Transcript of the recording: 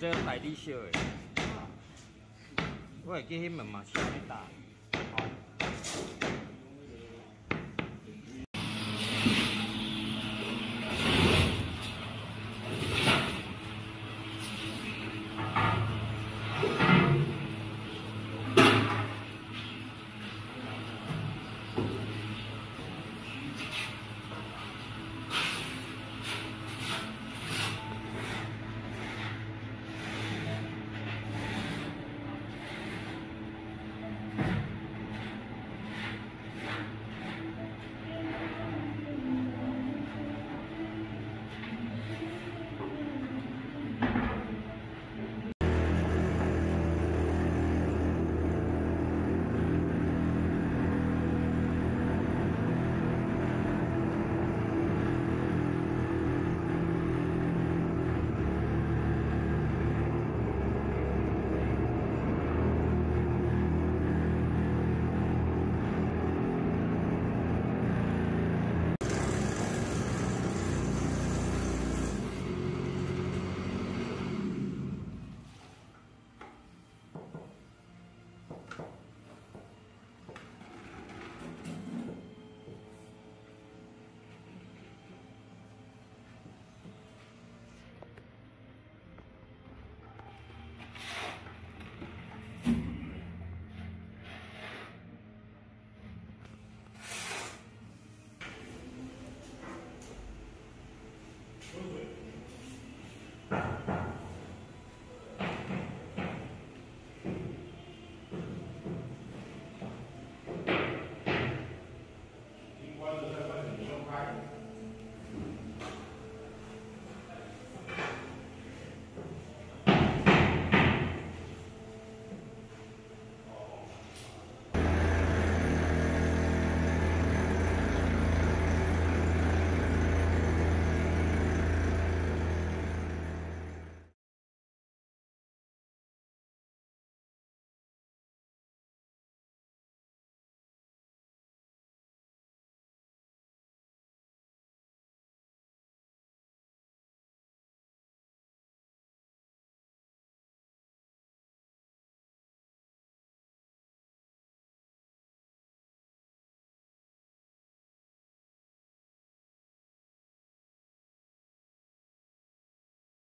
这个台底烧的，我会记迄门嘛是安尼打。